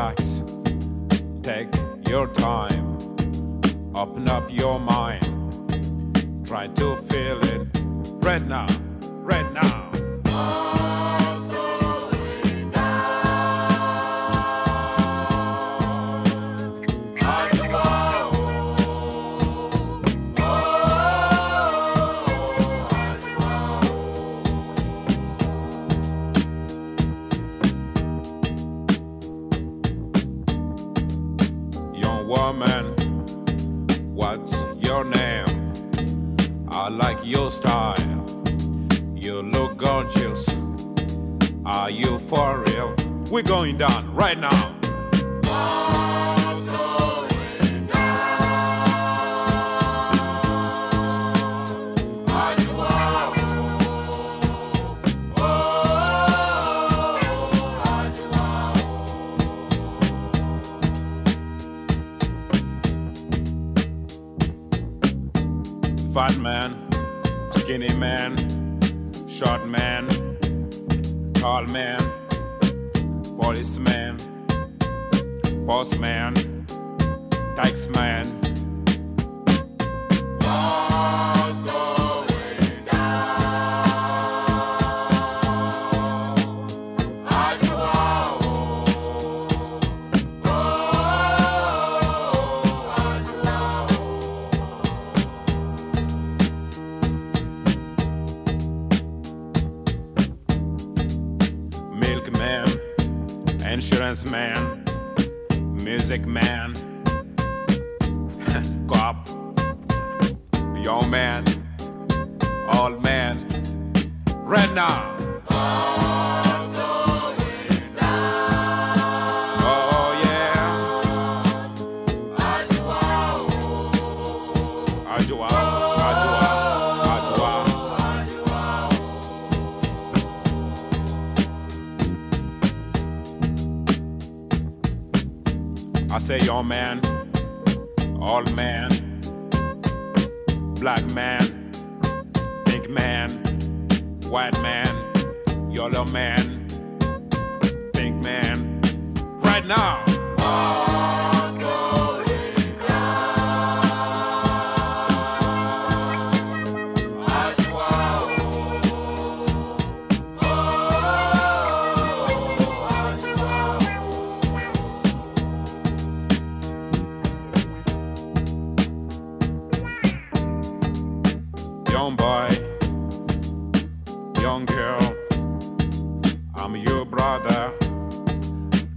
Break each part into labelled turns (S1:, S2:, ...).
S1: relax, take your time, open up your mind, try to feel it. Right now, right now. Woman, what's your name? I like your style. You look gorgeous. Are you for real? We're going down right now. Fat man, skinny man, short man, tall man, policeman, boss man, taxman. Milkman, insurance man, music man, cop, young man, old man, right now. Say young man, all man, black man, pink man, white man, yellow man, pink man, right now.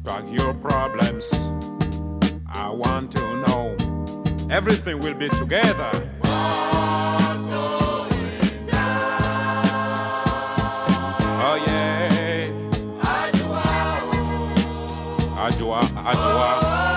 S1: Talk your problems. I want to know everything will be together. Oh yeah. Ajua, Ajua.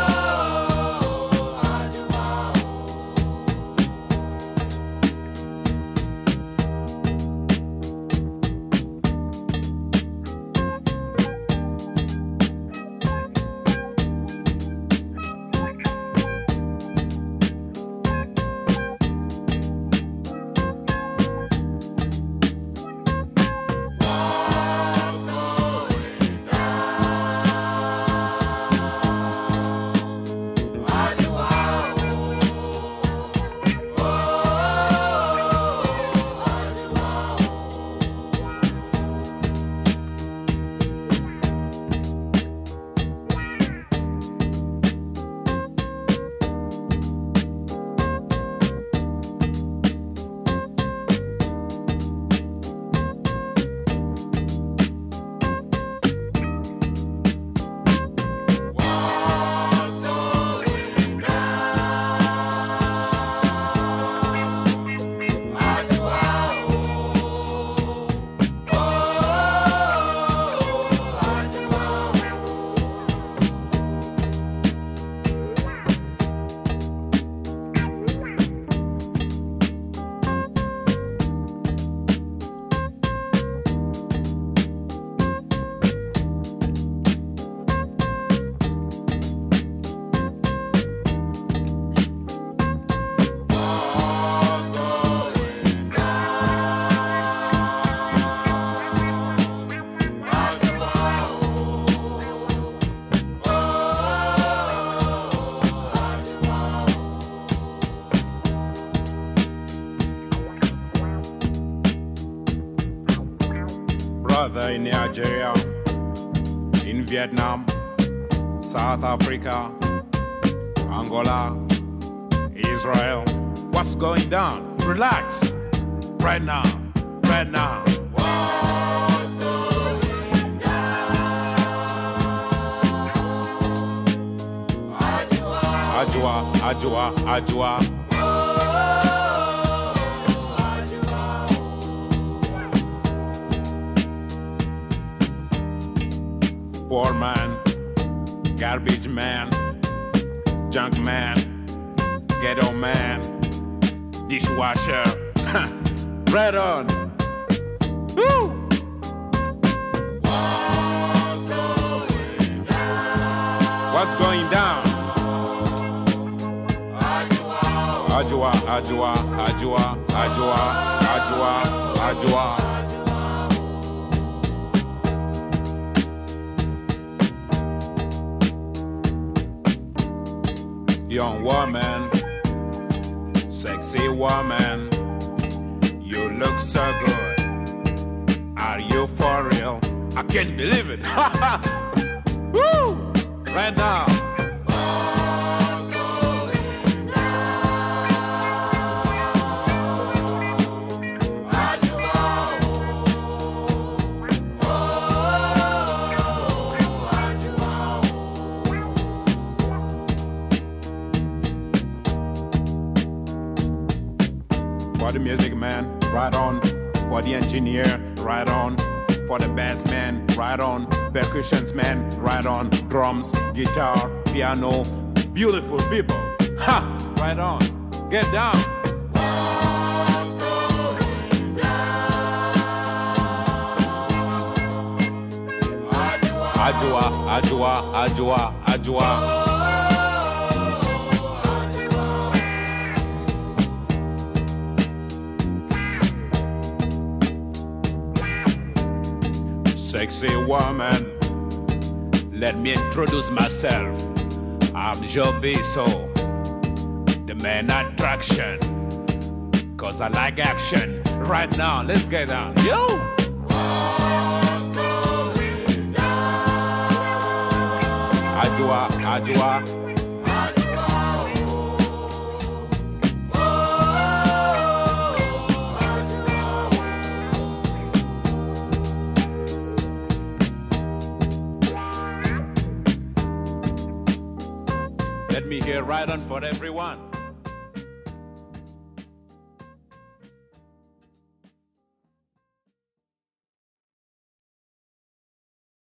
S1: In Nigeria, in Vietnam, South Africa, Angola, Israel. What's going down? Relax. Right now. Right now. Ajua, Ajua, Ajua. Poor man, garbage man, junk man, ghetto man, dishwasher. right on. Woo! What's going down? Ajua, Ajua, Ajua, Ajua, Ajua, Ajua. Young woman, sexy woman, you look so good. Are you for real? I can't believe it. Woo! Right now. For the music man, right on. For the engineer, right on. For the bass man, right on. Percussions man, right on. Drums, guitar, piano, beautiful people. Ha! Right on. Get down. Ajua, Ajua, Ajua, Ajua. Sexy woman, let me introduce myself. I'm Joe Biso, the man attraction. Cause I like action. Right now, let's get down. Yo! Me here right on for everyone.